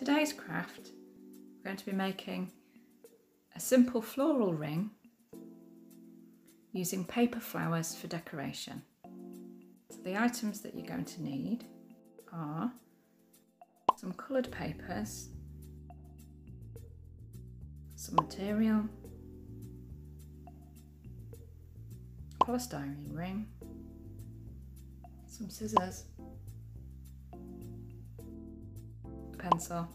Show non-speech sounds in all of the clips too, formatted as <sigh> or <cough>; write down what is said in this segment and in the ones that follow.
today's craft, we're going to be making a simple floral ring using paper flowers for decoration. So the items that you're going to need are some coloured papers, some material, polystyrene ring, some scissors, pencil,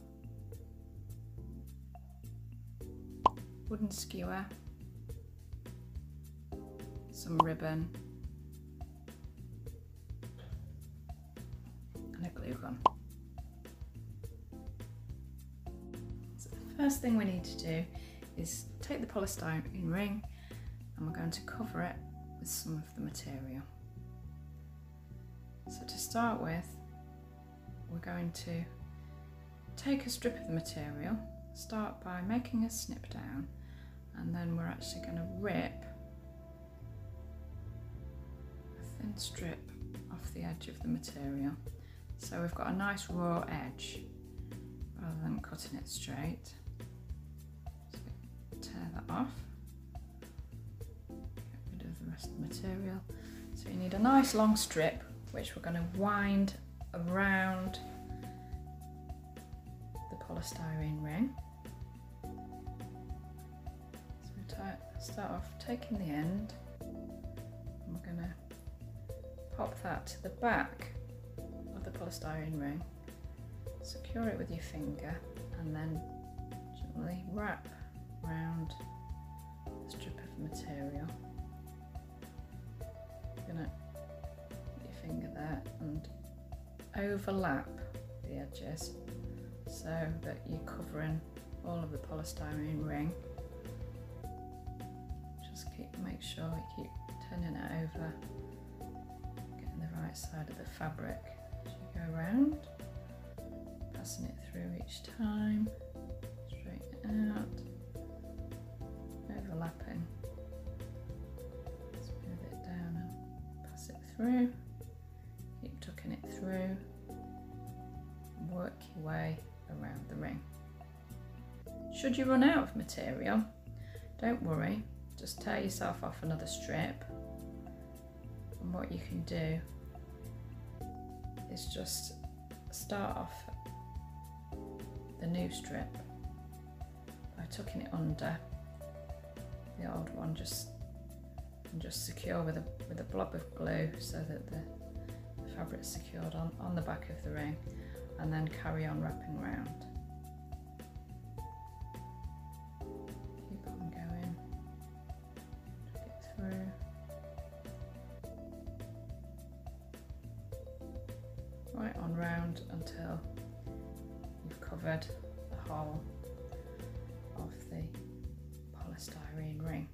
wooden skewer, some ribbon, and a glue gun. So the first thing we need to do is take the polystyrene ring and we're going to cover it with some of the material. So to start with, we're going to take a strip of the material, start by making a snip down, and then we're actually going to rip a thin strip off the edge of the material. So we've got a nice raw edge rather than cutting it straight. So tear that off, get rid of the rest of the material. So you need a nice long strip which we're going to wind around polystyrene ring. So we start off taking the end and we're going to pop that to the back of the polystyrene ring, secure it with your finger and then gently wrap around the strip of material. You're going to put your finger there and overlap the edges so that you're covering all of the polystyrene ring. Just keep make sure you keep turning it over, getting the right side of the fabric as you go around, passing it through each time, straighten it out, overlapping. Smooth it down and pass it through. Should you run out of material, don't worry, just tear yourself off another strip. And what you can do is just start off the new strip by tucking it under the old one just and just secure with a with a blob of glue so that the, the fabric's secured on, on the back of the ring and then carry on wrapping around. On round until you've covered the whole of the polystyrene ring.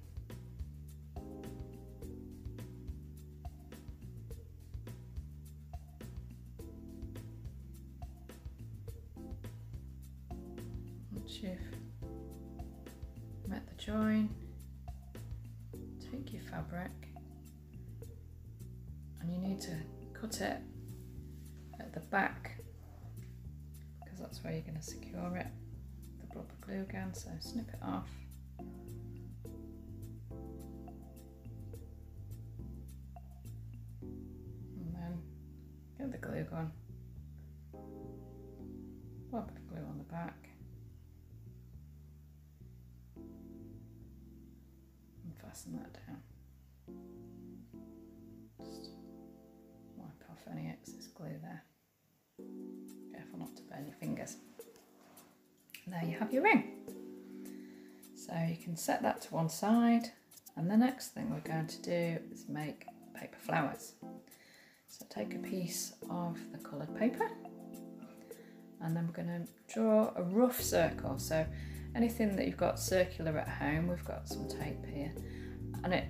Once you've met the join, take your fabric and you need to cut it back because that's where you're going to secure it. The of glue again, so snip it off. And then get the glue gun, blob of glue on the back. And fasten that down. There you have your ring. So you can set that to one side and the next thing we're going to do is make paper flowers. So take a piece of the coloured paper and then we're going to draw a rough circle. So anything that you've got circular at home, we've got some tape here, and it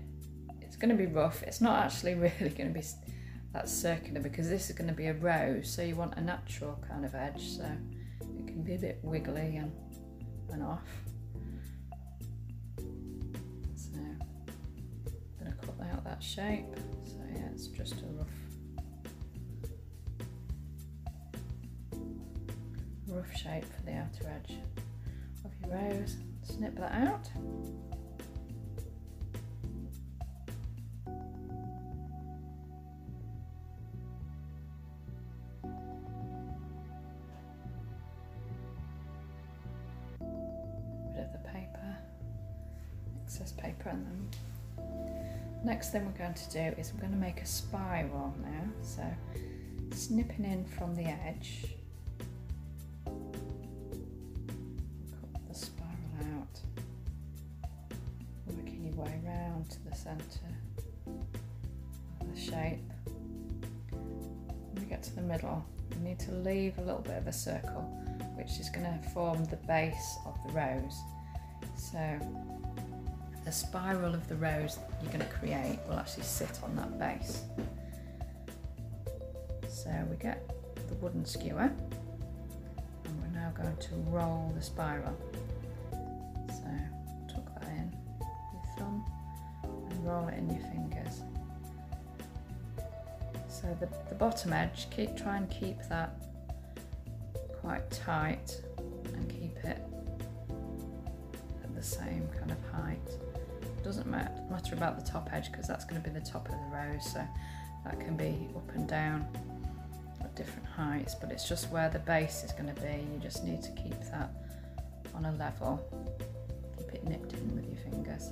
it's going to be rough. It's not actually <laughs> really going to be that circular because this is going to be a rose, so you want a natural kind of edge, so can be a bit wiggly and, and off. So I'm going to cut out that shape. So yeah, it's just a rough rough shape for the outer edge of your rose. Snip that out. Next thing we're going to do is we're going to make a spiral now. So snipping in from the edge Cut the spiral out. Your way round to the centre of the shape. When we get to the middle, we need to leave a little bit of a circle, which is going to form the base of the rose. So the spiral of the rose you're going to create will actually sit on that base. So we get the wooden skewer and we're now going to roll the spiral. So tuck that in with your thumb and roll it in your fingers. So the, the bottom edge, keep try and keep that quite tight and keep it at the same kind of height. Doesn't matter about the top edge because that's going to be the top of the rose, so that can be up and down at different heights, but it's just where the base is going to be. You just need to keep that on a level. Keep it nipped in with your fingers.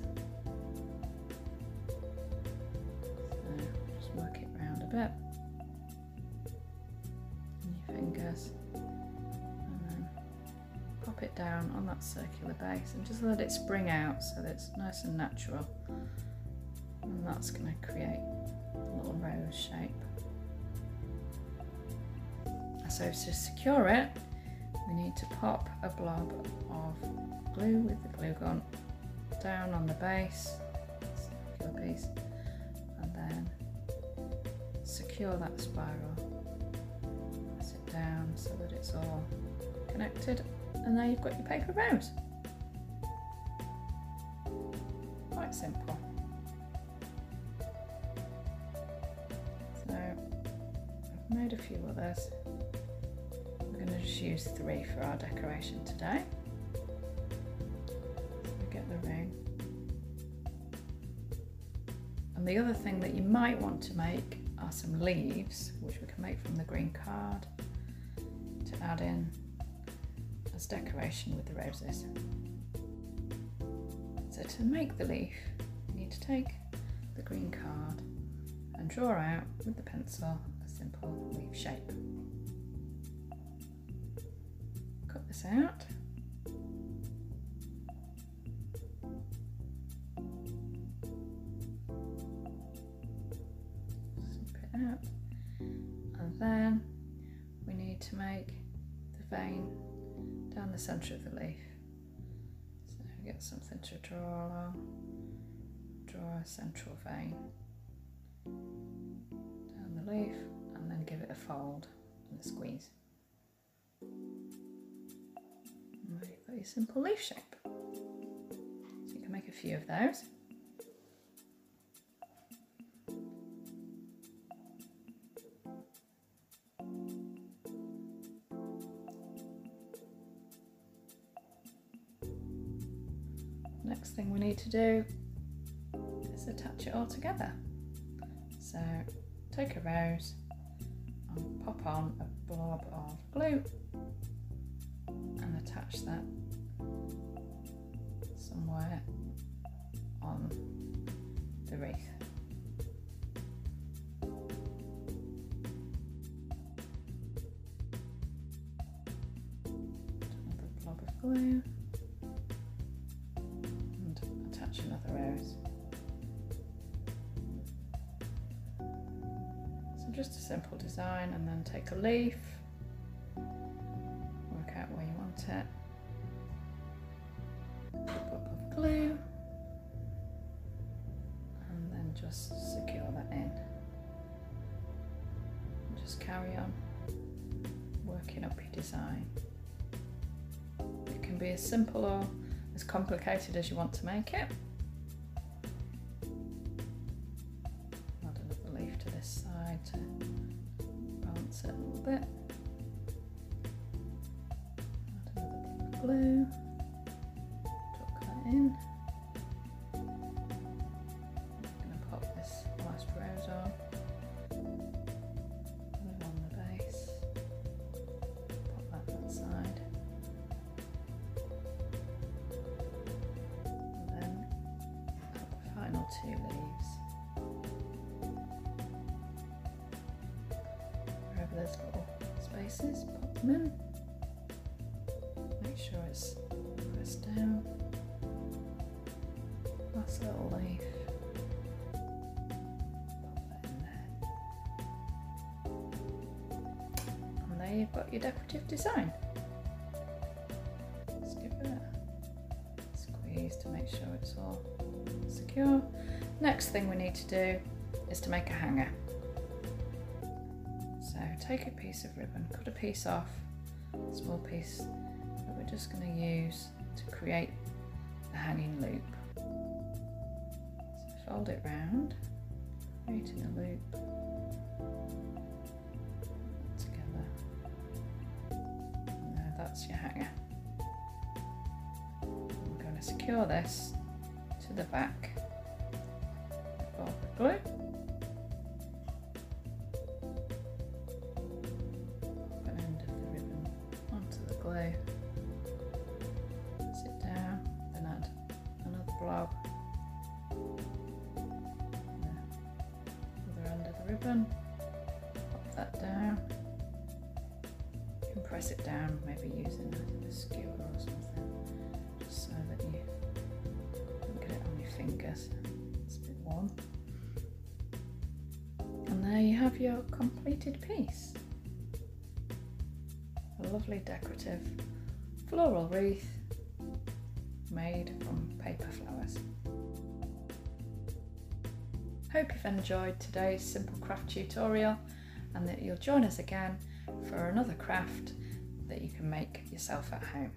So just work it round a bit your fingers it down on that circular base and just let it spring out so that it's nice and natural and that's going to create a little rose shape. So to secure it we need to pop a blob of glue with the glue gun down on the base, circular piece, and then secure that spiral. Press it down so that it's all connected and now you've got your paper rose. Quite simple. So I've made a few others. I'm going to just use three for our decoration today. we get the ring. And the other thing that you might want to make are some leaves, which we can make from the green card to add in as decoration with the roses. So to make the leaf, you need to take the green card and draw out with the pencil a simple leaf shape. Cut this out And then we need to make the vein the centre of the leaf. So get something to draw along, draw a central vein down the leaf and then give it a fold and a squeeze. And you've got your simple leaf shape. So you can make a few of those. Next thing we need to do is attach it all together. So take a rose and pop on a blob of glue and attach that somewhere on the wreath. Another blob of glue. Just a simple design and then take a leaf, work out where you want it, pop of glue and then just secure that in. And just carry on working up your design. It can be as simple or as complicated as you want to make it. Glue, tuck that in. Going to pop this last rose on, glue on the base, pop that that side. And then final two leaves. Wherever there's little spaces, pop them in. Make sure it's pressed down. Last little leaf. And there you've got your decorative design. Give it a squeeze to make sure it's all secure. Next thing we need to do is to make a hanger. So take a piece of ribbon, cut a piece off, small piece just going to use to create the hanging loop. So fold it round, creating a loop together. Now that's your hanger. I'm going to secure this to the back of the glue. Pop that down. Can press it down, maybe using a, skewer or something, just so that you don't get it on your fingers. It's a bit warm. And there you have your completed piece. A lovely decorative floral wreath made from paper flowers. Hope you've enjoyed today's simple craft tutorial and that you'll join us again for another craft that you can make yourself at home.